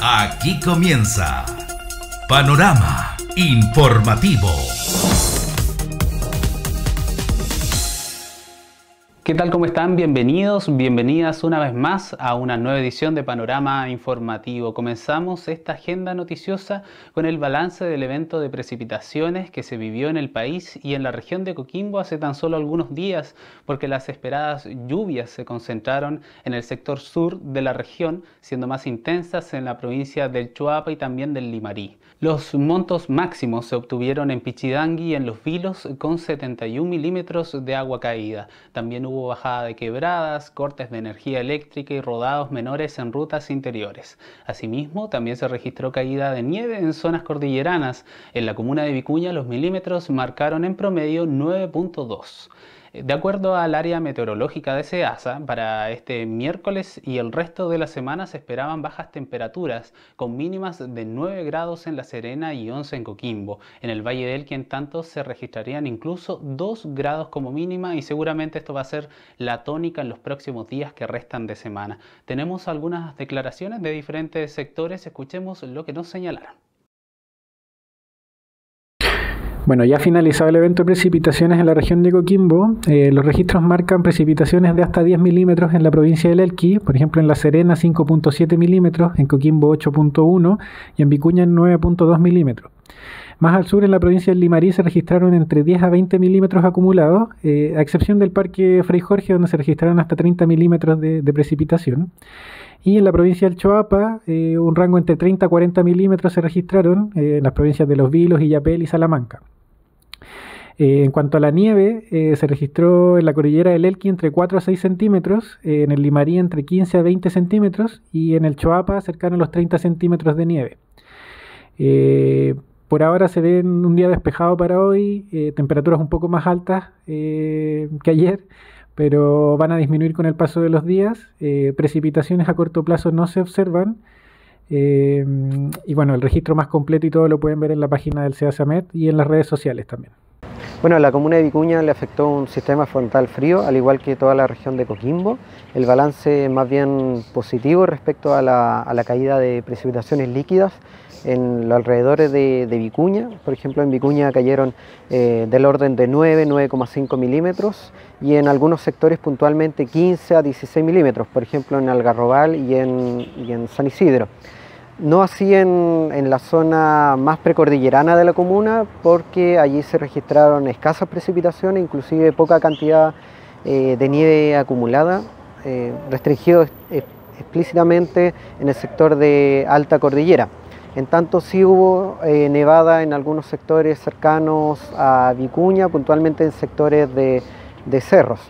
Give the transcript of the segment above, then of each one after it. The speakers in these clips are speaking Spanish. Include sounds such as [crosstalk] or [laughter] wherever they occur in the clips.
Aquí comienza Panorama Informativo. ¿Qué tal? ¿Cómo están? Bienvenidos, bienvenidas una vez más a una nueva edición de Panorama Informativo. Comenzamos esta agenda noticiosa con el balance del evento de precipitaciones que se vivió en el país y en la región de Coquimbo hace tan solo algunos días, porque las esperadas lluvias se concentraron en el sector sur de la región, siendo más intensas en la provincia del Chuapa y también del Limarí. Los montos máximos se obtuvieron en Pichidangui y en Los Vilos con 71 milímetros de agua caída. También hubo bajada de quebradas, cortes de energía eléctrica y rodados menores en rutas interiores. Asimismo, también se registró caída de nieve en zonas cordilleranas. En la comuna de Vicuña los milímetros marcaron en promedio 9.2. De acuerdo al área meteorológica de SEASA, para este miércoles y el resto de la semana se esperaban bajas temperaturas, con mínimas de 9 grados en La Serena y 11 en Coquimbo. En el Valle del en tanto, se registrarían incluso 2 grados como mínima y seguramente esto va a ser la tónica en los próximos días que restan de semana. Tenemos algunas declaraciones de diferentes sectores, escuchemos lo que nos señalaron. Bueno, ya finalizado el evento de precipitaciones en la región de Coquimbo, eh, los registros marcan precipitaciones de hasta 10 milímetros en la provincia del Elqui, por ejemplo en La Serena 5.7 milímetros, en Coquimbo 8.1 y en Vicuña 9.2 milímetros. Más al sur, en la provincia del Limarí, se registraron entre 10 a 20 milímetros acumulados, eh, a excepción del parque Fray Jorge, donde se registraron hasta 30 milímetros de, precipitación. Y en la provincia del Choapa, eh, un rango entre 30 a 40 milímetros se registraron en las provincias de Los Vilos, Illapel y Salamanca. Eh, en cuanto a la nieve, eh, se registró en la cordillera del Elqui entre 4 a 6 centímetros, eh, en el Limarí entre 15 a 20 centímetros y en el Choapa cercano a los 30 centímetros de nieve. por ahora se ve un día despejado para hoy, temperaturas un poco más altas que ayer, pero van a disminuir con el paso de los días. precipitaciones a corto plazo no se observan. y bueno, el registro más completo y todo lo pueden ver en la página del CEASAMET y en las redes sociales también. Bueno, la comuna de Vicuña le afectó un sistema frontal frío, al igual que toda la región de Coquimbo. El balance es más bien positivo respecto a la, caída de precipitaciones líquidas en los alrededores de, Vicuña. Por ejemplo, en Vicuña cayeron eh, del orden de 9, 9,5 milímetros y en algunos sectores puntualmente 15 a 16 milímetros, por ejemplo en Algarrobal y en San Isidro. No así en, la zona más precordillerana de la comuna, porque allí se registraron escasas precipitaciones, inclusive poca cantidad eh, de nieve acumulada, eh, restringido explícitamente en el sector de alta cordillera. En tanto sí hubo eh, nevada en algunos sectores cercanos a Vicuña, puntualmente en sectores de, cerros.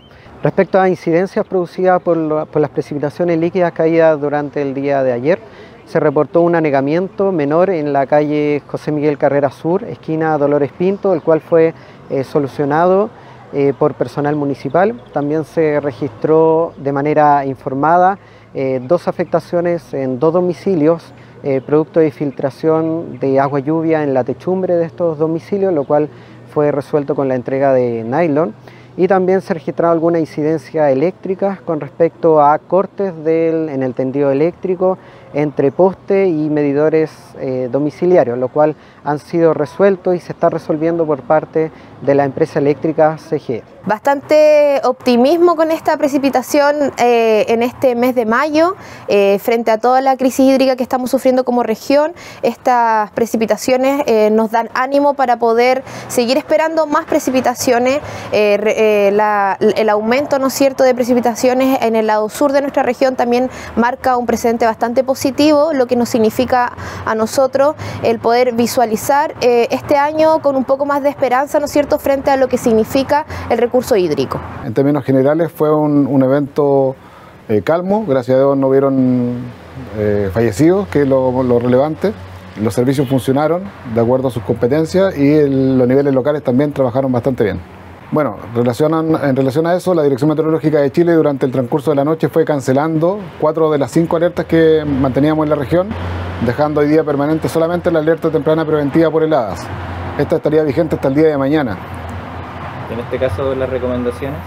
Respecto a incidencias producidas por, por las precipitaciones líquidas caídas durante el día de ayer, se reportó un anegamiento menor en la calle José Miguel Carrera Sur, esquina Dolores Pinto, el cual fue eh, solucionado eh, por personal municipal. También se registró de manera informada eh, dos afectaciones en dos domicilios, producto de filtración de agua lluvia en la techumbre de estos domicilios, lo cual fue resuelto con la entrega de nylon y también se registraron algunas incidencias eléctricas con respecto a cortes en el tendido eléctrico entre poste y medidores eh, domiciliarios, lo cual han sido resueltos y se está resolviendo por parte de la empresa eléctrica CGE. Bastante optimismo con esta precipitación eh, en este mes de mayo, eh, frente a toda la crisis hídrica que estamos sufriendo como región, estas precipitaciones nos dan ánimo para poder seguir esperando más precipitaciones, el aumento ¿no cierto? de precipitaciones en el lado sur de nuestra región también marca un presente bastante positivo lo que nos significa a nosotros el poder visualizar eh, este año con un poco más de esperanza, ¿no es cierto?, frente a lo que significa el recurso hídrico. En términos generales fue un, evento eh, calmo, gracias a Dios no hubieron eh, fallecidos, que es lo, relevante. Los servicios funcionaron de acuerdo a sus competencias y los niveles locales también trabajaron bastante bien. Bueno, en relación a eso, la Dirección Meteorológica de Chile durante el transcurso de la noche fue cancelando cuatro de las cinco alertas que manteníamos en la región, dejando hoy día permanente solamente la alerta temprana preventiva por heladas. Esta estaría vigente hasta el día de mañana. En este caso, las recomendaciones.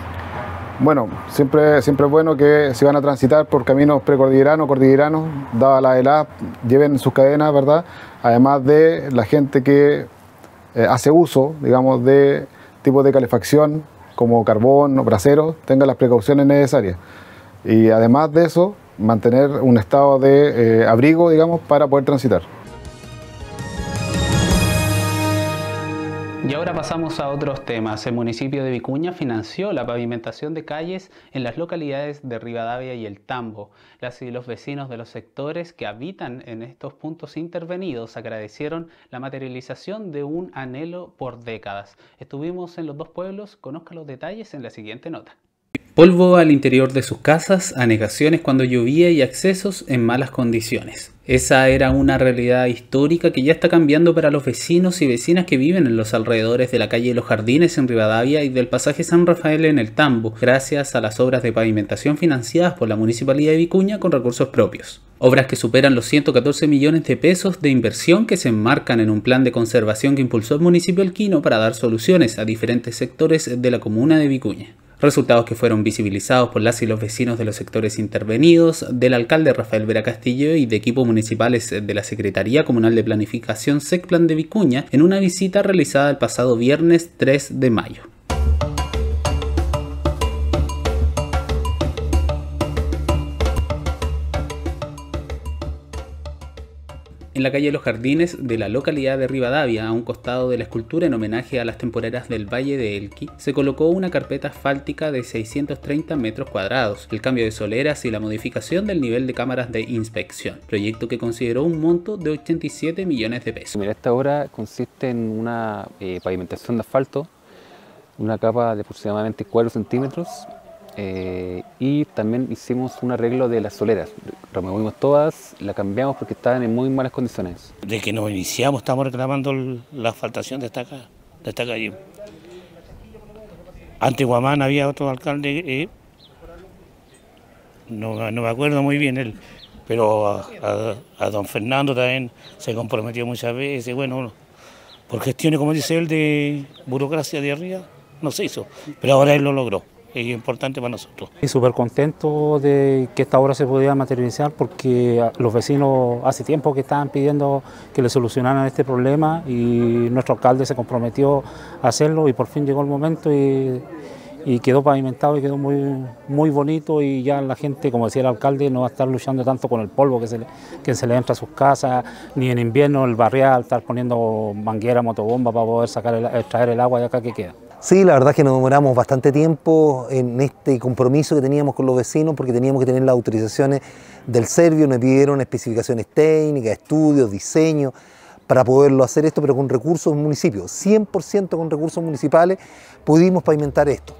Bueno, siempre, siempre es bueno que si van a transitar por caminos precordilleranos, cordilleranos, dada la edad, lleven sus cadenas, ¿verdad? Además de la gente que eh, hace uso, digamos, de tipos de calefacción como carbón o brasero, tenga las precauciones necesarias. Y además de eso, mantener un estado de eh, abrigo, digamos, para poder transitar. Y ahora pasamos a otros temas. El municipio de Vicuña financió la pavimentación de calles en las localidades de Rivadavia y El Tambo. Las y los vecinos de los sectores que habitan en estos puntos intervenidos agradecieron la materialización de un anhelo por décadas. Estuvimos en los dos pueblos, conozca los detalles en la siguiente nota. Polvo al interior de sus casas, anegaciones cuando llovía y accesos en malas condiciones. Esa era una realidad histórica que ya está cambiando para los vecinos y vecinas que viven en los alrededores de la calle Los Jardines en Rivadavia y del pasaje San Rafael en el Tambo, gracias a las obras de pavimentación financiadas por la Municipalidad de Vicuña con recursos propios. Obras que superan los 114 millones de pesos de inversión que se enmarcan en un plan de conservación que impulsó el municipio alquino para dar soluciones a diferentes sectores de la comuna de Vicuña resultados que fueron visibilizados por las y los vecinos de los sectores intervenidos, del alcalde Rafael Vera Castillo y de equipos municipales de la Secretaría Comunal de Planificación SECPLAN de Vicuña en una visita realizada el pasado viernes 3 de mayo. En la calle Los Jardines de la localidad de Rivadavia, a un costado de la escultura en homenaje a las temporeras del Valle de Elqui, se colocó una carpeta asfáltica de 630 metros cuadrados, el cambio de soleras y la modificación del nivel de cámaras de inspección, proyecto que consideró un monto de 87 millones de pesos. esta obra consiste en una eh, pavimentación de asfalto, una capa de aproximadamente 4 centímetros eh, y también hicimos un arreglo de las soleras. Removimos todas, la cambiamos porque estaban en muy malas condiciones. De que nos iniciamos estamos reclamando la asfaltación de esta, de esta calle. Antes Guamán había otro alcalde, eh, no, me acuerdo muy bien él, pero a, don Fernando también se comprometió muchas veces, bueno, por gestiones, como dice él, de burocracia de arriba, no se hizo, pero ahora él lo logró es importante para nosotros. Y súper contento de que esta obra se pudiera materializar porque los vecinos hace tiempo que estaban pidiendo que le solucionaran este problema y nuestro alcalde se comprometió a hacerlo y por fin llegó el momento y, quedó pavimentado y quedó muy, muy bonito y ya la gente, como decía el alcalde, no va a estar luchando tanto con el polvo que se le, que se le entra a sus casas, ni en invierno el barrial, estar poniendo manguera, motobomba para poder sacar extraer el agua de acá que queda. Sí, la verdad es que nos demoramos bastante tiempo en este compromiso que teníamos con los vecinos porque teníamos que tener las autorizaciones del Servio, nos pidieron especificaciones técnicas, estudios, diseño para poderlo hacer esto, pero con recursos municipios, 100% con recursos municipales pudimos pavimentar esto.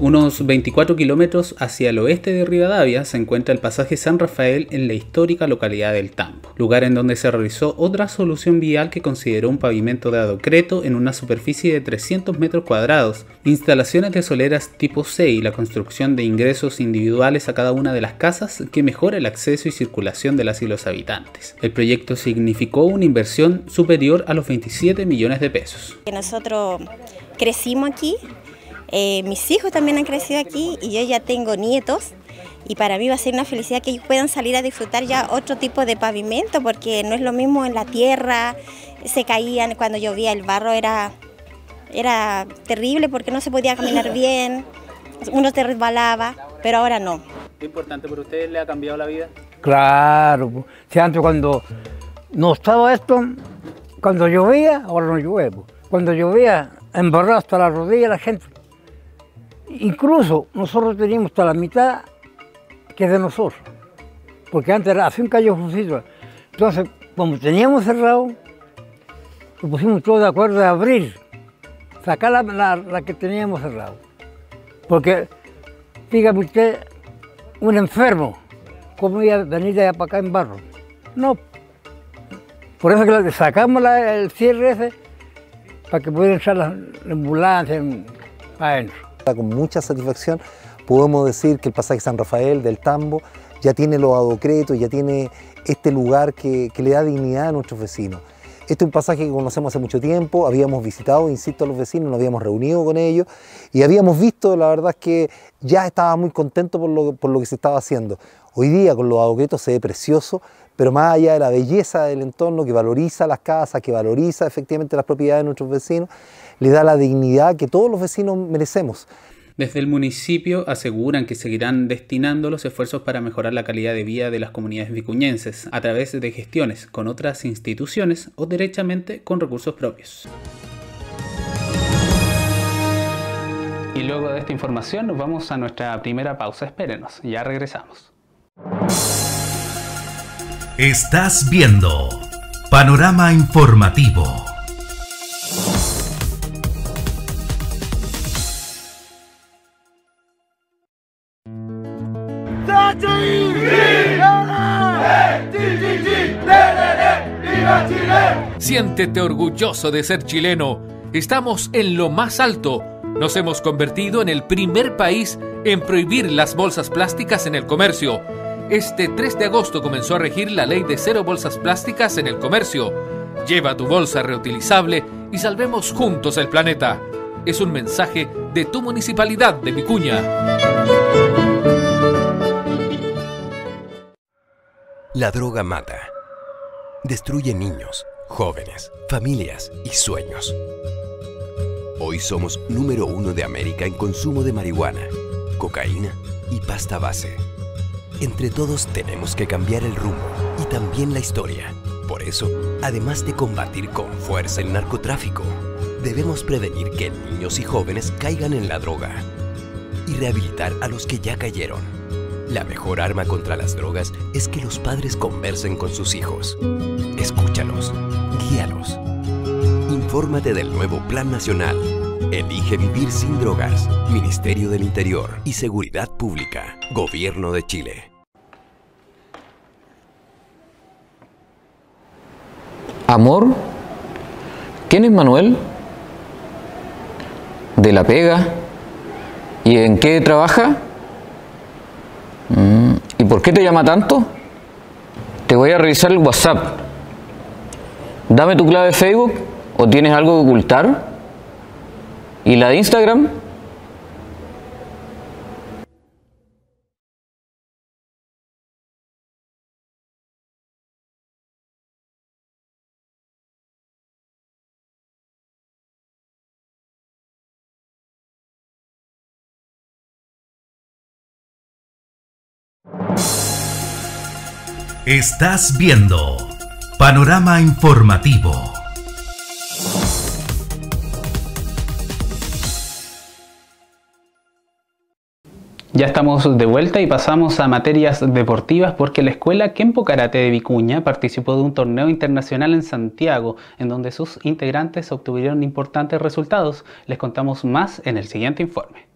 Unos 24 kilómetros hacia el oeste de Rivadavia se encuentra el pasaje San Rafael en la histórica localidad del Tambo, lugar en donde se realizó otra solución vial que consideró un pavimento de adocreto en una superficie de 300 metros cuadrados, instalaciones de soleras tipo C y la construcción de ingresos individuales a cada una de las casas que mejora el acceso y circulación de las y los habitantes. El proyecto significó una inversión superior a los 27 millones de pesos. Nosotros crecimos aquí eh, mis hijos también han crecido aquí y yo ya tengo nietos y para mí va a ser una felicidad que ellos puedan salir a disfrutar ya otro tipo de pavimento porque no es lo mismo en la tierra, se caían cuando llovía el barro era, era terrible porque no se podía caminar [laughs] bien, uno te resbalaba, pero ahora no. ¿Es importante para usted? ¿Le ha cambiado la vida? Claro, si antes cuando no estaba esto, cuando llovía, ahora no llueve. Cuando llovía, embarrado hasta la rodilla la gente Incluso nosotros teníamos hasta la mitad que de nosotros, porque antes era así un callejoncito. Entonces, como teníamos cerrado, nos pusimos todos de acuerdo de abrir, sacar la, que teníamos cerrado. Porque, dígame usted, un enfermo, ¿cómo iba a venir de allá para acá en barro? No. Por eso que sacamos el cierre ese para que pudieran entrar las ambulancias adentro. Con mucha satisfacción podemos decir que el pasaje San Rafael del Tambo ya tiene los adocretos, ya tiene este lugar que, le da dignidad a nuestros vecinos. Este es un pasaje que conocemos hace mucho tiempo, habíamos visitado, insisto, a los vecinos, nos habíamos reunido con ellos y habíamos visto, la verdad es que ya estaba muy contento por lo, por lo que se estaba haciendo. Hoy día con los adoquetos se ve precioso, pero más allá de la belleza del entorno que valoriza las casas, que valoriza efectivamente las propiedades de nuestros vecinos, le da la dignidad que todos los vecinos merecemos. Desde el municipio aseguran que seguirán destinando los esfuerzos para mejorar la calidad de vida de las comunidades vicuñenses a través de gestiones con otras instituciones o derechamente con recursos propios. Y luego de esta información nos vamos a nuestra primera pausa. Espérenos, ya regresamos. Estás viendo Panorama Informativo. Siéntete orgulloso de ser chileno. Estamos en lo más alto. Nos hemos convertido en el primer país en prohibir las bolsas plásticas en el comercio. Este 3 de agosto comenzó a regir la ley de cero bolsas plásticas en el comercio. Lleva tu bolsa reutilizable y salvemos juntos el planeta. Es un mensaje de tu municipalidad de Vicuña. La droga mata. Destruye niños, jóvenes, familias y sueños. Hoy somos número uno de América en consumo de marihuana, cocaína y pasta base. Entre todos tenemos que cambiar el rumbo y también la historia. Por eso, además de combatir con fuerza el narcotráfico, debemos prevenir que niños y jóvenes caigan en la droga y rehabilitar a los que ya cayeron. La mejor arma contra las drogas es que los padres conversen con sus hijos. Escúchalos, guíalos. Infórmate del nuevo Plan Nacional. Elige vivir sin drogas. Ministerio del Interior y Seguridad Pública. Gobierno de Chile. Amor. ¿Quién es Manuel? ¿De la pega? ¿Y en qué trabaja? Mm, ¿Y por qué te llama tanto? Te voy a revisar el WhatsApp. Dame tu clave de Facebook o tienes algo que ocultar. ¿Y la de Instagram? Estás viendo Panorama Informativo. Ya estamos de vuelta y pasamos a materias deportivas porque la escuela Kempo Karate de Vicuña participó de un torneo internacional en Santiago en donde sus integrantes obtuvieron importantes resultados. Les contamos más en el siguiente informe.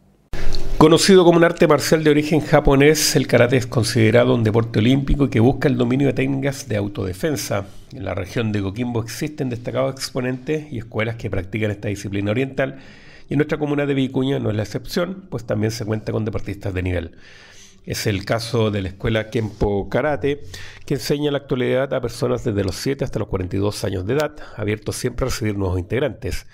Conocido como un arte marcial de origen japonés, el karate es considerado un deporte olímpico que busca el dominio de técnicas de autodefensa. En la región de Coquimbo existen destacados exponentes y escuelas que practican esta disciplina oriental y nuestra comuna de Vicuña no es la excepción, pues también se cuenta con deportistas de nivel. Es el caso de la escuela Kempo Karate, que enseña en la actualidad a personas desde los 7 hasta los 42 años de edad, abierto siempre a recibir nuevos integrantes.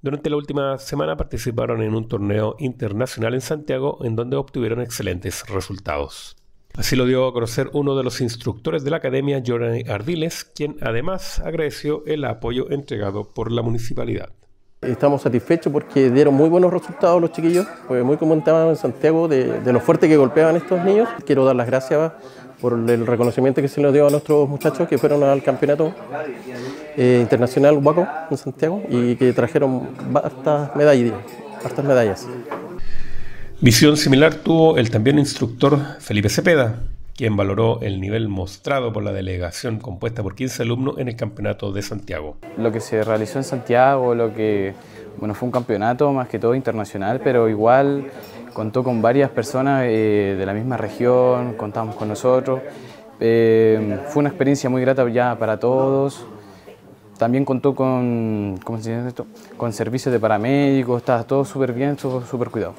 Durante la última semana participaron en un torneo internacional en Santiago en donde obtuvieron excelentes resultados. Así lo dio a conocer uno de los instructores de la academia, Jordan Ardiles, quien además agradeció el apoyo entregado por la municipalidad. Estamos satisfechos porque dieron muy buenos resultados los chiquillos, pues muy comentaban en Santiago de, lo fuerte que golpeaban estos niños. Quiero dar las gracias por el reconocimiento que se les dio a nuestros muchachos que fueron al campeonato eh, internacional Huaco en Santiago y que trajeron hartas medallas, hartas medallas. Visión similar tuvo el también instructor Felipe Cepeda, quien valoró el nivel mostrado por la delegación compuesta por 15 alumnos en el campeonato de Santiago. Lo que se realizó en Santiago, lo que bueno, fue un campeonato más que todo internacional, pero igual contó con varias personas eh, de la misma región, contamos con nosotros. Eh, fue una experiencia muy grata ya para todos. También contó con, ¿cómo se esto? con servicios de paramédicos, estaba todo súper bien, súper cuidado.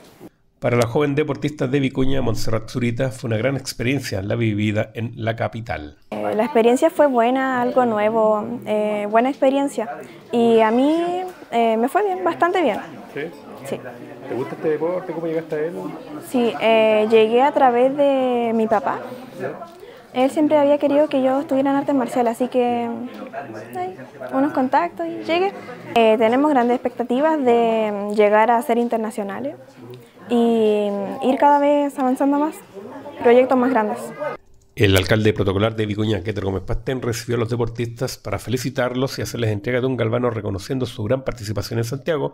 Para la joven deportista de Vicuña, Montserrat Zurita, fue una gran experiencia la vivida en la capital. Eh, la experiencia fue buena, algo nuevo, eh, buena experiencia. Y a mí eh, me fue bien, bastante bien. ¿Sí? Sí. ¿Te gusta este deporte? ¿Cómo llegaste a él? Sí, llegué a través de mi papá. Él siempre había querido que yo estuviera en arte marcial, así que hay unos contactos y llegué. tenemos grandes expectativas de llegar a ser internacionales y ir cada vez avanzando más, proyectos más grandes. El alcalde protocolar de Vicuña, Keter Gómez Pastén, recibió a los deportistas para felicitarlos y hacerles entrega de un galvano reconociendo su gran participación en Santiago,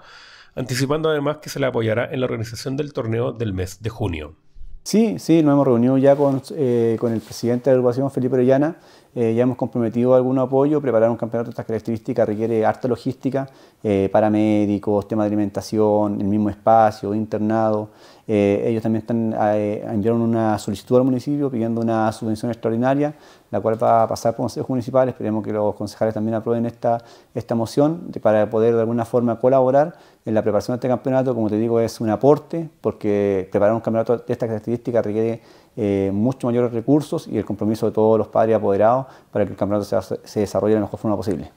anticipando además que se le apoyará en la organización del torneo del mes de junio. Sí, sí, nos hemos reunido ya con, eh, con el presidente de la agrupación, Felipe Orellana, eh, ya hemos comprometido algún apoyo, preparar un campeonato de estas características requiere harta logística, eh, paramédicos, tema de alimentación, el mismo espacio, internado, eh, ellos también están, enviaron una solicitud al municipio pidiendo una subvención extraordinaria, la cual va a pasar por consejos municipales. Esperemos que los concejales también aprueben esta, esta moción para poder de alguna forma colaborar en la preparación de este campeonato. Como te digo, es un aporte porque preparar un campeonato de estas características requiere eh, mucho mayores recursos y el compromiso de todos los padres apoderados para que el campeonato se, se desarrolle de la mejor forma posible.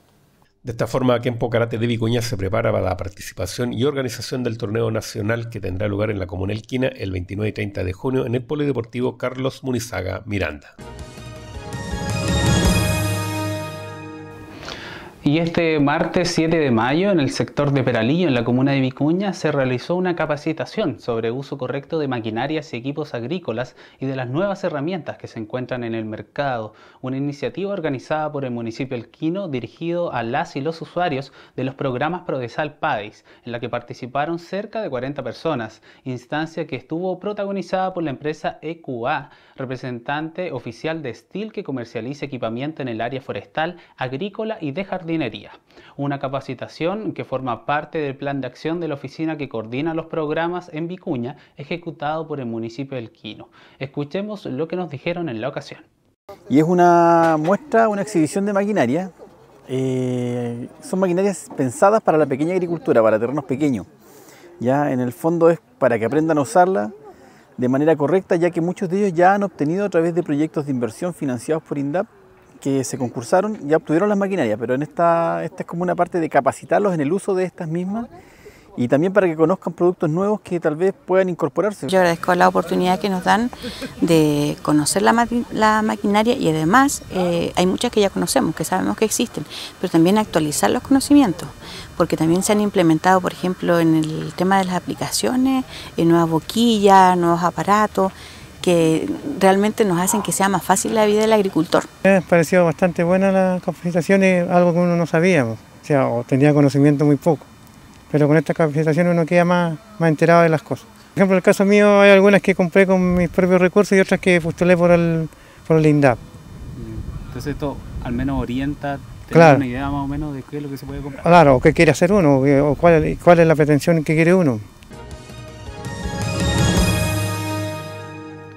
De esta forma, Kempo Karate de Vicuña se prepara para la participación y organización del torneo nacional que tendrá lugar en la Comuna Elquina el 29 y 30 de junio en el Polideportivo Carlos Munizaga Miranda. Y este martes 7 de mayo, en el sector de Peralillo, en la comuna de Vicuña, se realizó una capacitación sobre uso correcto de maquinarias y equipos agrícolas y de las nuevas herramientas que se encuentran en el mercado. Una iniciativa organizada por el municipio Elquino dirigido a las y los usuarios de los programas Prodesal PADIS, en la que participaron cerca de 40 personas, instancia que estuvo protagonizada por la empresa EQA, representante oficial de Steel que comercializa equipamiento en el área forestal, agrícola y de jardín una capacitación que forma parte del plan de acción de la oficina que coordina los programas en Vicuña, ejecutado por el municipio del Quino. Escuchemos lo que nos dijeron en la ocasión. Y es una muestra, una exhibición de maquinaria. Eh, son maquinarias pensadas para la pequeña agricultura, para terrenos pequeños. Ya en el fondo es para que aprendan a usarla de manera correcta, ya que muchos de ellos ya han obtenido a través de proyectos de inversión financiados por INDAP que se concursaron ya obtuvieron las maquinarias, pero en esta, esta es como una parte de capacitarlos en el uso de estas mismas y también para que conozcan productos nuevos que tal vez puedan incorporarse. Yo agradezco la oportunidad que nos dan de conocer la, la maquinaria y además eh, hay muchas que ya conocemos, que sabemos que existen, pero también actualizar los conocimientos, porque también se han implementado, por ejemplo, en el tema de las aplicaciones, en nuevas boquillas, nuevos aparatos que realmente nos hacen que sea más fácil la vida del agricultor. Me ha parecido bastante buena la capacitación, algo que uno no sabía, o sea, o tenía conocimiento muy poco. Pero con esta capacitación uno queda más, más enterado de las cosas. Por ejemplo, en el caso mío hay algunas que compré con mis propios recursos y otras que postulé por el, por el INDAP. Entonces esto al menos orienta, tener una idea más o menos de qué es lo que se puede comprar. Claro, o qué quiere hacer uno, o cuál, cuál es la pretensión que quiere uno.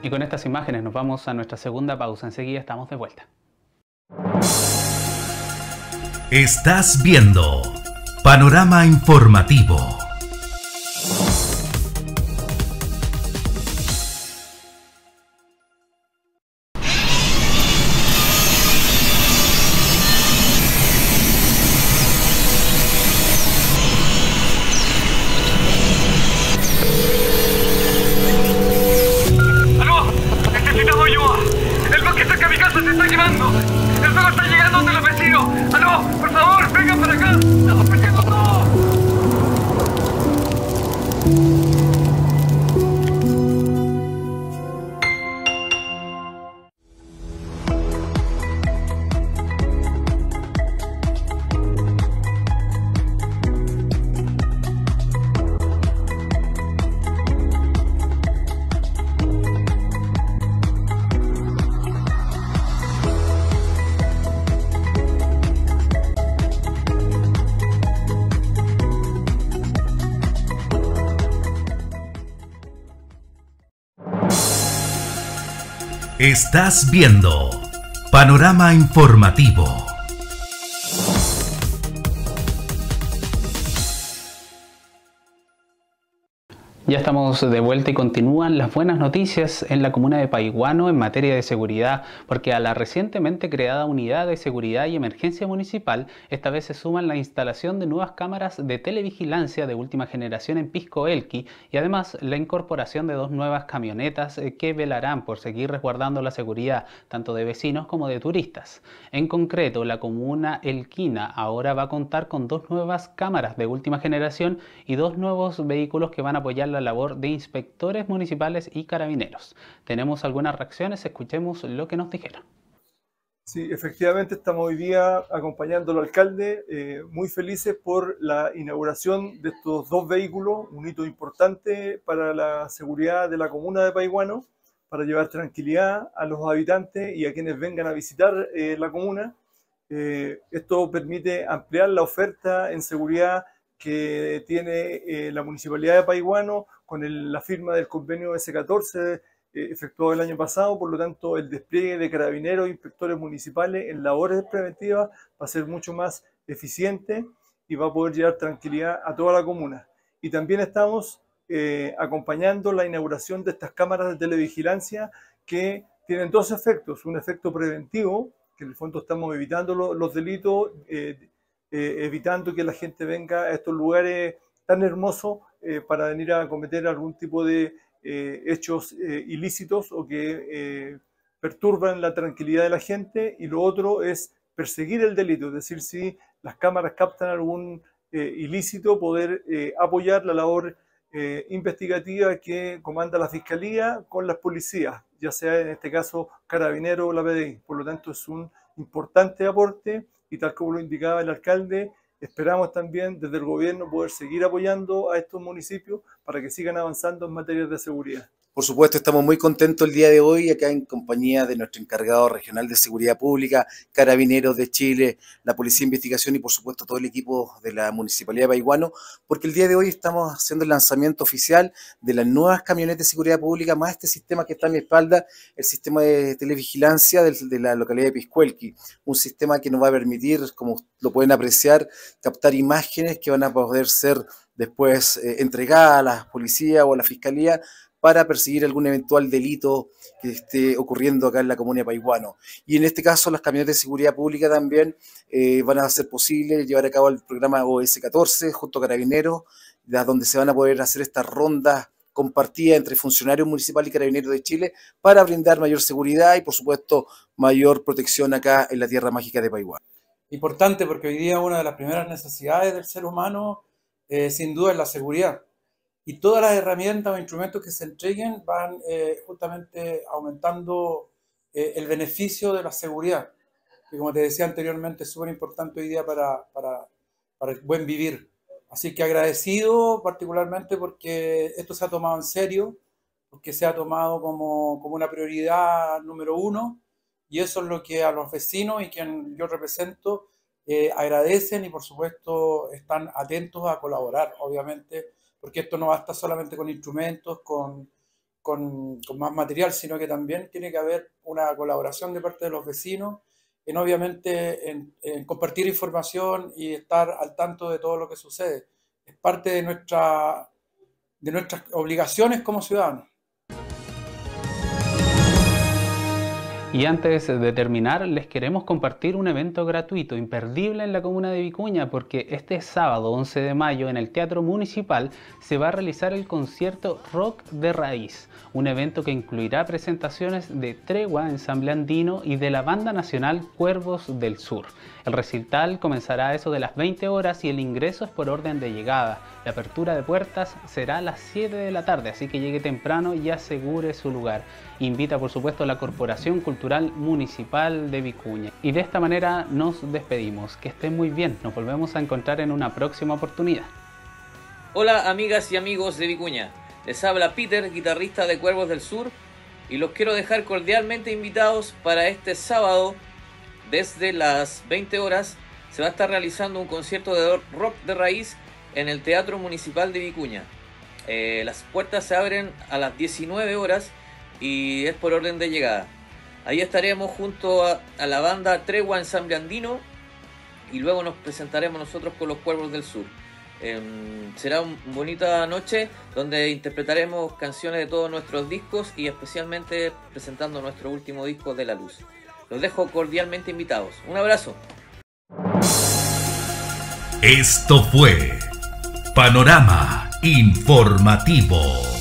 Y con estas imágenes nos vamos a nuestra segunda pausa. Enseguida estamos de vuelta. Estás viendo Panorama Informativo. Estás viendo Panorama Informativo. Ya estamos de vuelta y continúan las buenas noticias en la comuna de Paiguano en materia de seguridad, porque a la recientemente creada Unidad de Seguridad y Emergencia Municipal, esta vez se suman la instalación de nuevas cámaras de televigilancia de última generación en Pisco Elqui y además la incorporación de dos nuevas camionetas eh, que velarán por seguir resguardando la seguridad tanto de vecinos como de turistas. En concreto, la comuna Elquina ahora va a contar con dos nuevas cámaras de última generación y dos nuevos vehículos que van a apoyar la la labor de inspectores municipales y carabineros. Tenemos algunas reacciones, escuchemos lo que nos dijeron. Sí, efectivamente estamos hoy día acompañando al alcalde, eh, muy felices por la inauguración de estos dos vehículos, un hito importante para la seguridad de la comuna de Paiguano, para llevar tranquilidad a los habitantes y a quienes vengan a visitar eh, la comuna. Eh, esto permite ampliar la oferta en seguridad que tiene eh, la Municipalidad de Paiguano con la firma del convenio S14 eh, efectuado el año pasado, por lo tanto el despliegue de carabineros e inspectores municipales en labores preventivas va a ser mucho más eficiente y va a poder llevar tranquilidad a toda la comuna. Y también estamos eh, acompañando la inauguración de estas cámaras de televigilancia que tienen dos efectos, un efecto preventivo, que en el fondo estamos evitando los delitos, eh, evitando que la gente venga a estos lugares tan hermosos eh, para venir a cometer algún tipo de eh, hechos ilícitos o que perturban la tranquilidad de la gente. Y lo otro es perseguir el delito, es decir, si las cámaras captan algún ilícito, poder apoyar la labor investigativa que comanda la Fiscalía con las policías, ya sea en este caso Carabinero o la PDI. Por lo tanto, es un importante aporte y tal como lo indicaba el alcalde, esperamos también desde el gobierno poder seguir apoyando a estos municipios para que sigan avanzando en materia de seguridad. Por supuesto, estamos muy contentos el día de hoy acá en compañía de nuestro encargado regional de seguridad pública, Carabineros de Chile, la Policía de Investigación y por supuesto todo el equipo de la Municipalidad de Baiguano, porque el día de hoy estamos haciendo el lanzamiento oficial de las nuevas camionetas de seguridad pública, más este sistema que está a mi espalda, el sistema de televigilancia de, la localidad de Piscuelqui, un sistema que nos va a permitir, como lo pueden apreciar, captar imágenes que van a poder ser después eh, entregadas a la policía o a la fiscalía para perseguir algún eventual delito que esté ocurriendo acá en la comuna de Paiguano. Y en este caso, las camionetas de seguridad pública también eh, van a hacer posible llevar a cabo el programa OS14 junto a Carabineros, donde se van a poder hacer estas rondas compartidas entre funcionarios municipales y carabineros de Chile para brindar mayor seguridad y, por supuesto, mayor protección acá en la tierra mágica de Paiguano. Importante porque hoy día una de las primeras necesidades del ser humano, eh, sin duda, es la seguridad y todas las herramientas o instrumentos que se entreguen van eh, justamente aumentando eh, el beneficio de la seguridad, que como te decía anteriormente es súper importante hoy día para, para, para, el buen vivir. Así que agradecido particularmente porque esto se ha tomado en serio, porque se ha tomado como, como una prioridad número uno, y eso es lo que a los vecinos y quien yo represento eh, agradecen y por supuesto están atentos a colaborar, obviamente porque esto no basta solamente con instrumentos, con, con, más material, sino que también tiene que haber una colaboración de parte de los vecinos en obviamente en, en, compartir información y estar al tanto de todo lo que sucede. Es parte de, nuestra, de nuestras obligaciones como ciudadanos. Y antes de terminar, les queremos compartir un evento gratuito, imperdible en la comuna de Vicuña, porque este sábado 11 de mayo en el Teatro Municipal se va a realizar el concierto Rock de Raíz, un evento que incluirá presentaciones de Tregua, Ensamble Andino y de la Banda Nacional Cuervos del Sur. El recital comenzará a eso de las 20 horas y el ingreso es por orden de llegada. La apertura de puertas será a las 7 de la tarde, así que llegue temprano y asegure su lugar. Invita por supuesto a la Corporación Cultural Municipal de Vicuña. Y de esta manera nos despedimos. Que estén muy bien. Nos volvemos a encontrar en una próxima oportunidad. Hola amigas y amigos de Vicuña. Les habla Peter, guitarrista de Cuervos del Sur, y los quiero dejar cordialmente invitados para este sábado desde las 20 horas se va a estar realizando un concierto de rock de raíz en el Teatro Municipal de Vicuña. Eh, las puertas se abren a las 19 horas y es por orden de llegada. Ahí estaremos junto a, la banda Tregua Ensamble Andino y luego nos presentaremos nosotros con los Cuervos del Sur. Em, será una bonita noche donde interpretaremos canciones de todos nuestros discos y especialmente presentando nuestro último disco de la luz. Los dejo cordialmente invitados. Un abrazo. Esto fue Panorama Informativo.